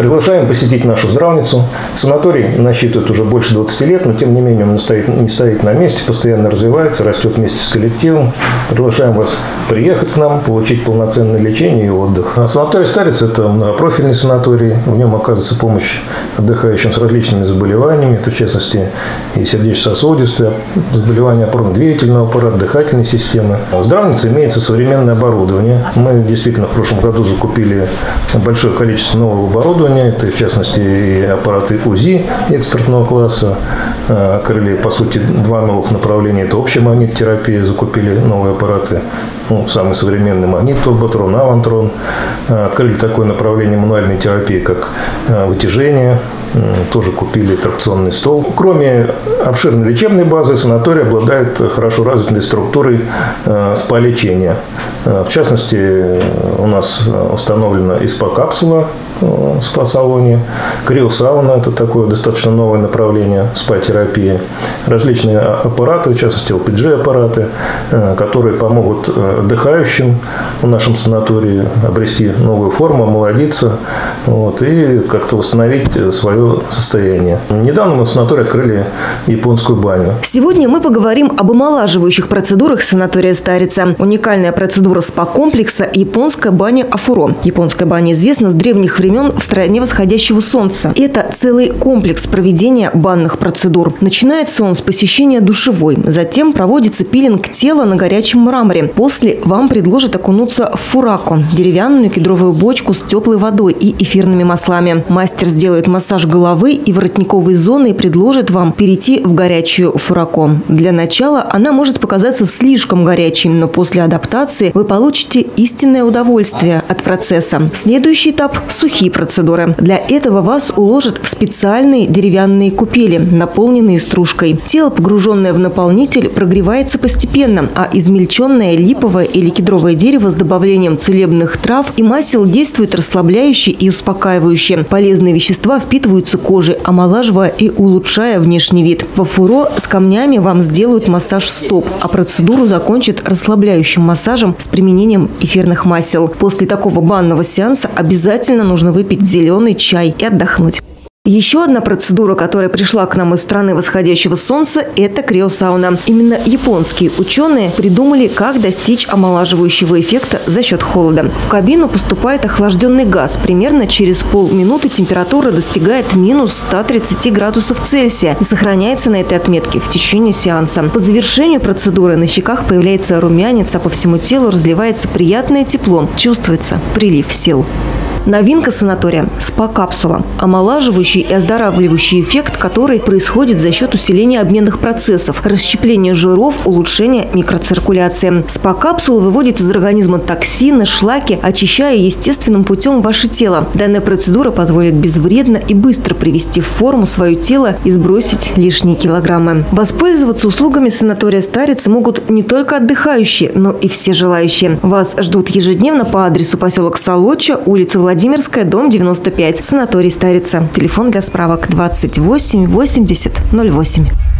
Приглашаем посетить нашу здравницу. Санаторий насчитывает уже больше 20 лет, но тем не менее он стоит, не стоит на месте, постоянно развивается, растет вместе с коллективом. Приглашаем вас приехать к нам, получить полноценное лечение и отдых. А санаторий «Старец» – это многопрофильный санаторий. В нем оказывается помощь отдыхающим с различными заболеваниями. Это, в частности, и сердечно-сосудистые заболевания опорно-двигательного аппарата, дыхательной системы. В здравнице имеется современное оборудование. Мы действительно в прошлом году закупили большое количество нового оборудования. Это, в частности, и аппараты УЗИ экспертного класса. Э, открыли, по сути, два новых направления. Это общая магнитотерапия, закупили новые аппараты. Ну, самый современный магнит Турботрон, Авантрон. Э, открыли такое направление мануальной терапии, как э, вытяжение, тоже купили тракционный стол. Кроме обширной лечебной базы, санаторий обладает хорошо развитой структурой спа-лечения. В частности, у нас установлена ИСПА-капсула спа-салоне, криосауна – это такое достаточно новое направление спа-терапии, различные аппараты, в частности, LPG-аппараты, которые помогут отдыхающим в нашем санатории обрести новую форму, омолодиться вот, и как-то восстановить свое состояние. Недавно мы в санатории открыли японскую баню. Сегодня мы поговорим об омолаживающих процедурах санатория Старица. Уникальная процедура спа-комплекса «Японская баня Афуро». Японская баня известна с древних времен в стране восходящего солнца. Это целый комплекс проведения банных процедур. Начинается он с посещения душевой. Затем проводится пилинг тела на горячем мраморе. После вам предложат окунуться в фурако – деревянную кедровую бочку с теплой водой и эфирными маслами. Мастер сделает массаж головы и воротниковой зоны и предложит вам перейти в горячую фурако. Для начала она может показаться слишком горячей, но после адаптации вы получите истинное удовольствие от процесса. Следующий этап – сухие процедуры. Для этого вас уложат в специальные деревянные купели, наполненные стружкой. Тело, погруженное в наполнитель, прогревается постепенно, а измельченное липовое или кедровое дерево с добавлением целебных трав и масел действует расслабляюще и успокаивающе. Полезные вещества впитываются кожей, омолаживая и улучшая внешний вид. Во фуро с камнями вам сделают массаж стоп, а процедуру закончат расслабляющим массажем с применением эфирных масел. После такого банного сеанса обязательно нужно выпить зеленый чай и отдохнуть. Еще одна процедура, которая пришла к нам из страны восходящего солнца – это криосауна. Именно японские ученые придумали, как достичь омолаживающего эффекта за счет холода. В кабину поступает охлажденный газ. Примерно через полминуты температура достигает минус 130 градусов Цельсия и сохраняется на этой отметке в течение сеанса. По завершению процедуры на щеках появляется румянец, а по всему телу разливается приятное тепло. Чувствуется прилив сил. Новинка санатория – СПА-капсула. Омолаживающий и оздоравливающий эффект, который происходит за счет усиления обменных процессов, расщепления жиров, улучшения микроциркуляции. СПА-капсула выводит из организма токсины, шлаки, очищая естественным путем ваше тело. Данная процедура позволит безвредно и быстро привести в форму свое тело и сбросить лишние килограммы. Воспользоваться услугами санатория Старицы могут не только отдыхающие, но и все желающие. Вас ждут ежедневно по адресу поселок Солоча, улица Владимира Владимирская, дом 95, санаторий Старица. Телефон для справок 28 80 08.